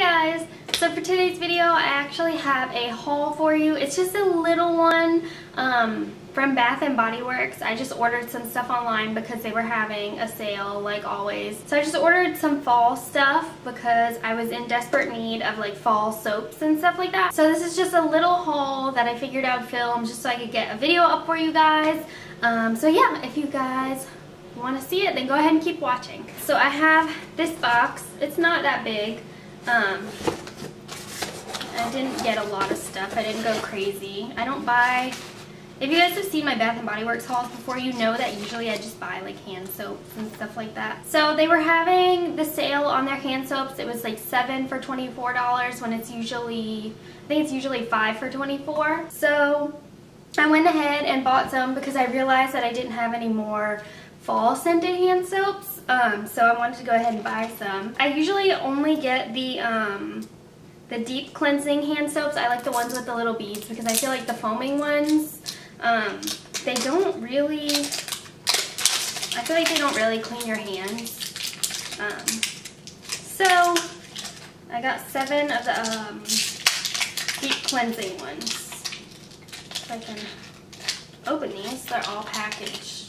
guys! So for today's video, I actually have a haul for you. It's just a little one um, from Bath & Body Works. I just ordered some stuff online because they were having a sale like always. So I just ordered some fall stuff because I was in desperate need of like fall soaps and stuff like that. So this is just a little haul that I figured I would film just so I could get a video up for you guys. Um, so yeah, if you guys want to see it, then go ahead and keep watching. So I have this box. It's not that big. Um, I didn't get a lot of stuff. I didn't go crazy. I don't buy... If you guys have seen my Bath & Body Works hauls before, you know that usually I just buy like hand soaps and stuff like that. So they were having the sale on their hand soaps. It was like 7 for $24 when it's usually, I think it's usually 5 for 24 So I went ahead and bought some because I realized that I didn't have any more fall scented hand soaps. Um, so I wanted to go ahead and buy some. I usually only get the um, the deep cleansing hand soaps. I like the ones with the little beads because I feel like the foaming ones, um, they don't really, I feel like they don't really clean your hands. Um, so I got seven of the um, deep cleansing ones. If I can open these, they're all packaged.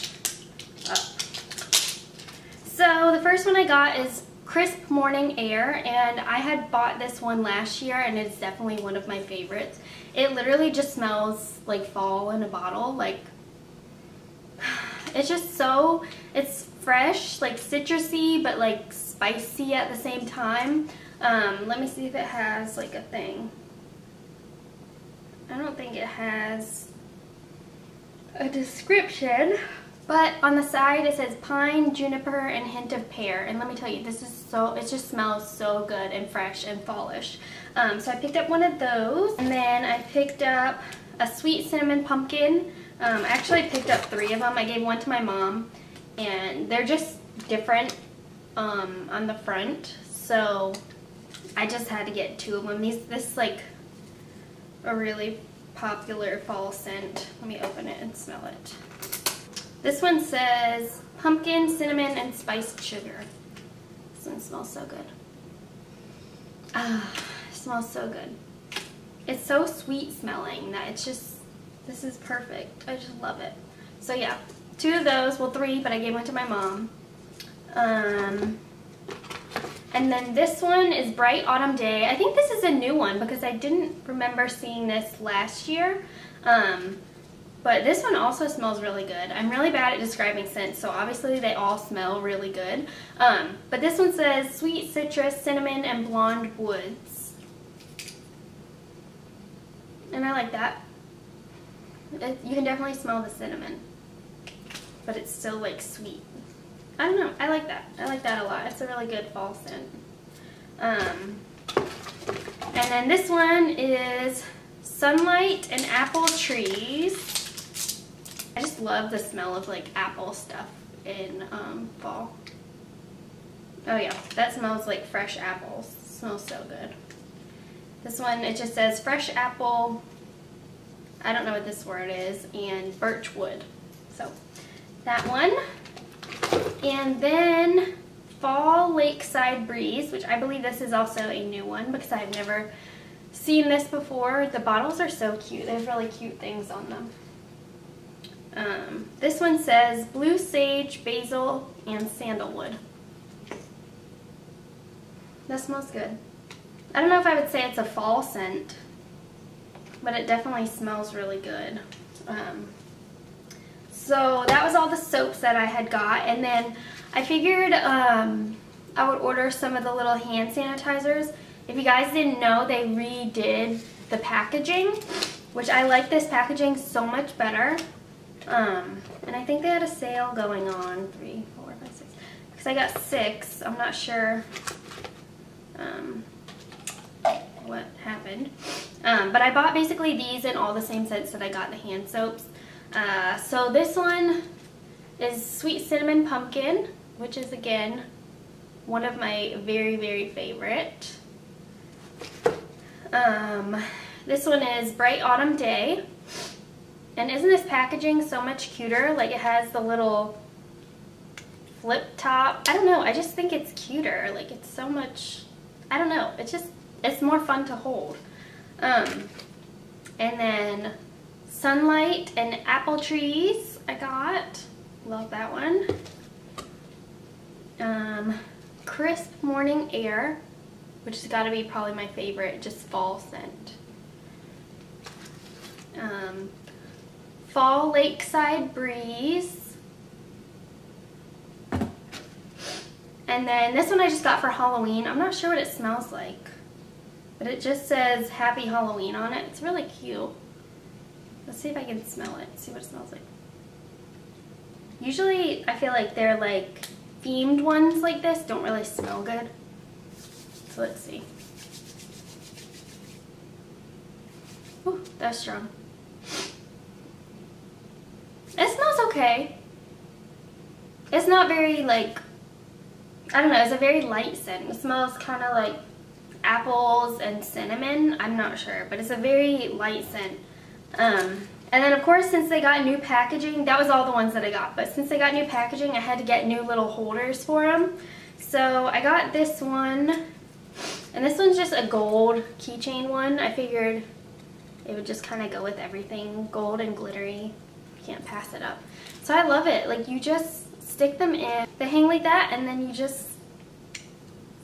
So the first one I got is Crisp Morning Air and I had bought this one last year and it's definitely one of my favorites. It literally just smells like fall in a bottle. Like, it's just so, it's fresh, like citrusy, but like spicy at the same time. Um, let me see if it has like a thing. I don't think it has a description. But on the side it says pine, juniper, and hint of pear. And let me tell you, this is so, it just smells so good and fresh and fallish. Um, so I picked up one of those. And then I picked up a sweet cinnamon pumpkin. Um, I actually picked up three of them. I gave one to my mom. And they're just different um, on the front. So I just had to get two of them. These, this is like a really popular fall scent. Let me open it and smell it. This one says pumpkin, cinnamon, and spiced sugar. This one smells so good. Ah, smells so good. It's so sweet smelling that it's just, this is perfect. I just love it. So yeah, two of those, well three, but I gave one to my mom. Um, and then this one is Bright Autumn Day. I think this is a new one because I didn't remember seeing this last year. Um, but this one also smells really good. I'm really bad at describing scents, so obviously they all smell really good. Um, but this one says sweet citrus, cinnamon, and blonde woods. And I like that. It, you can definitely smell the cinnamon. But it's still like sweet. I don't know. I like that. I like that a lot. It's a really good fall scent. Um, and then this one is Sunlight and Apple Trees. I just love the smell of like apple stuff in um, fall. Oh yeah, that smells like fresh apples. It smells so good. This one, it just says fresh apple, I don't know what this word is, and birch wood. So that one. And then Fall Lakeside Breeze, which I believe this is also a new one because I've never seen this before. The bottles are so cute. They have really cute things on them. Um, this one says blue sage, basil, and sandalwood. That smells good. I don't know if I would say it's a fall scent, but it definitely smells really good. Um, so that was all the soaps that I had got. And then I figured um, I would order some of the little hand sanitizers. If you guys didn't know, they redid the packaging, which I like this packaging so much better. Um, and I think they had a sale going on, three, four, five, six, because I got six. I'm not sure um, what happened. Um, but I bought basically these in all the same scents that I got the hand soaps. Uh, so this one is Sweet Cinnamon Pumpkin, which is again one of my very, very favorite. Um, this one is Bright Autumn Day. And isn't this packaging so much cuter? Like it has the little flip top. I don't know. I just think it's cuter. Like it's so much, I don't know, it's just, it's more fun to hold. Um, and then Sunlight and Apple Trees I got. Love that one. Um, Crisp Morning Air, which has got to be probably my favorite, just fall scent. Um, Fall Lakeside Breeze. And then this one I just got for Halloween. I'm not sure what it smells like. But it just says Happy Halloween on it. It's really cute. Let's see if I can smell it. See what it smells like. Usually I feel like they're like themed ones like this don't really smell good. So let's see. Ooh, that's strong. Okay. It's not very like, I don't know, it's a very light scent. It smells kind of like apples and cinnamon. I'm not sure, but it's a very light scent. Um, and then of course, since they got new packaging, that was all the ones that I got, but since they got new packaging, I had to get new little holders for them. So I got this one, and this one's just a gold keychain one. I figured it would just kind of go with everything, gold and glittery. Can't pass it up. So I love it. Like you just stick them in, they hang like that, and then you just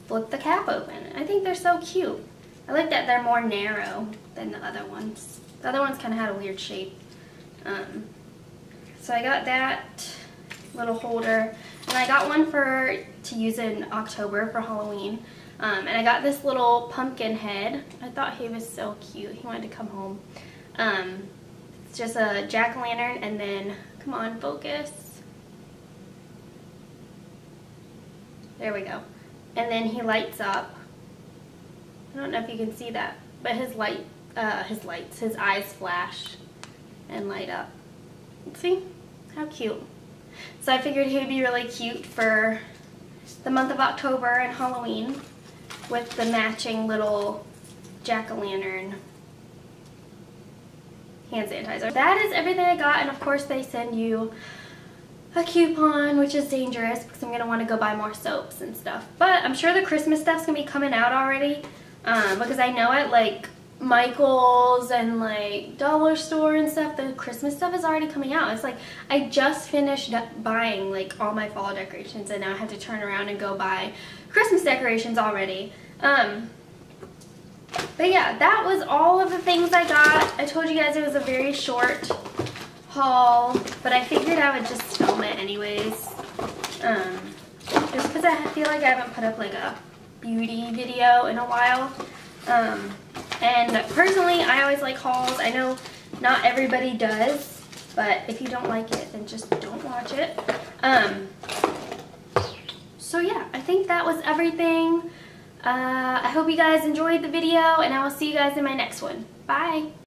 flip the cap open. I think they're so cute. I like that they're more narrow than the other ones. The other ones kind of had a weird shape. Um, so I got that little holder. And I got one for to use in October for Halloween. Um, and I got this little pumpkin head. I thought he was so cute. He wanted to come home. Um, it's just a jack-o'-lantern and then, come on, focus. There we go. And then he lights up. I don't know if you can see that, but his light uh, his lights. His eyes flash and light up. See? How cute. So I figured he would be really cute for the month of October and Halloween with the matching little jack-o'-lantern hand sanitizer. That is everything I got and of course they send you a coupon which is dangerous because I'm going to want to go buy more soaps and stuff. But I'm sure the Christmas stuff's going to be coming out already um, because I know it like Michael's and like dollar store and stuff the Christmas stuff is already coming out it's like I just finished buying like all my fall decorations and now I have to turn around and go buy Christmas decorations already um but yeah that was all of the things I got I told you guys it was a very short haul but I figured I would just film it anyways um just because I feel like I haven't put up like a beauty video in a while um and personally, I always like hauls. I know not everybody does, but if you don't like it, then just don't watch it. Um, so yeah, I think that was everything. Uh, I hope you guys enjoyed the video, and I will see you guys in my next one. Bye!